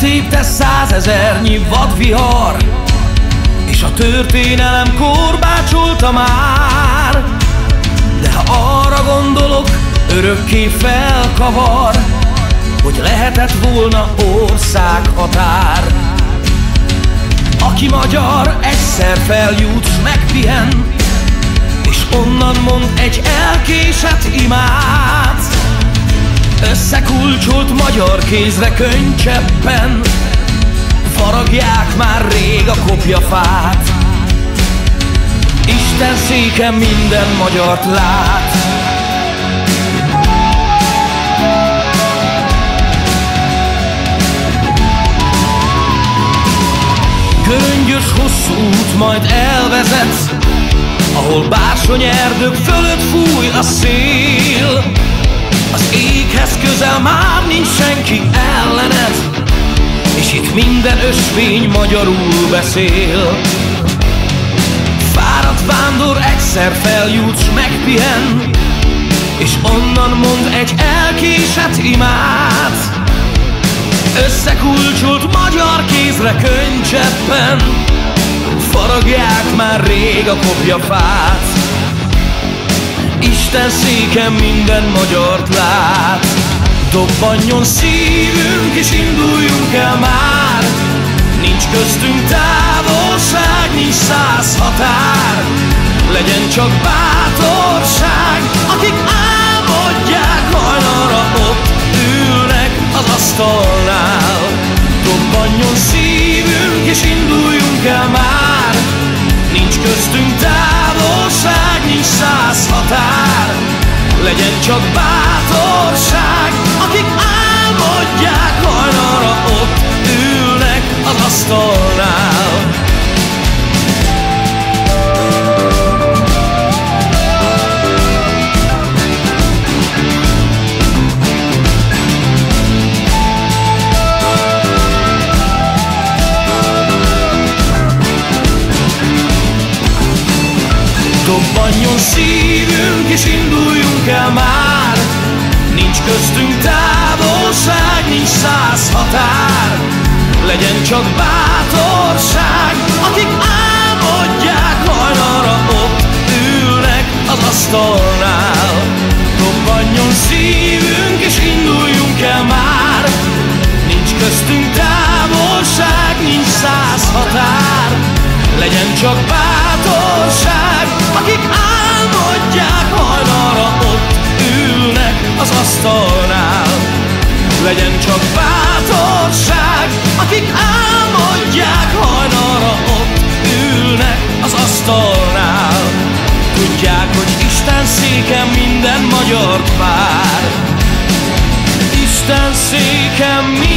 Megtépte százezernyi vadvihar És a történelem korbácsolta már. De ha arra gondolok, örökké felkavar Hogy lehetett volna országhatár Aki magyar, egyszer feljut s megpihen És onnan mond egy elkésett imát Összekulcsolt magyar kézre könycseppen. Faragják már rég a kopjafát. Isten széke minden magyart lát. Göröngyös hosszú út majd elvezet Ahol bársony erdők fölött fúj a szél az éghez közel már nincs senki ellened És itt minden ösvény magyarul beszél. Fáradt vándor egyszer feljut s megpihen És onnan mond egy elkésett imát. Összekulcsolt magyar kézre könycseppen Faragják már rég a kopjafát Isten széken minden magyart lát. Dobbanjon szívünk és induljunk el már. Nincs köztünk távolság, nincs száz határ. Legyen csak bátorság, akik álmodják hajnalra ott ülnek az asztalnál. Dobbanjon szívünk és induljunk el már. Nincs köztünk távolság, Legyen csak bátorság, Dobbanjon szívünk és induljunk el már. Nincs köztünk távolság, nincs száz határ. Legyen csak bátorság, akik álmodják hajnalra ott ülnek az asztalnál. Dobbanjon szívünk és induljunk el már. Nincs köztünk távolság, nincs száz határ. Legyen csak bátorság, Legyen csak bátorság, akik álmodják hajnalra ott ülnek az asztalnál. Tudják, hogy Isten széken minden magyar pár. Isten széken minden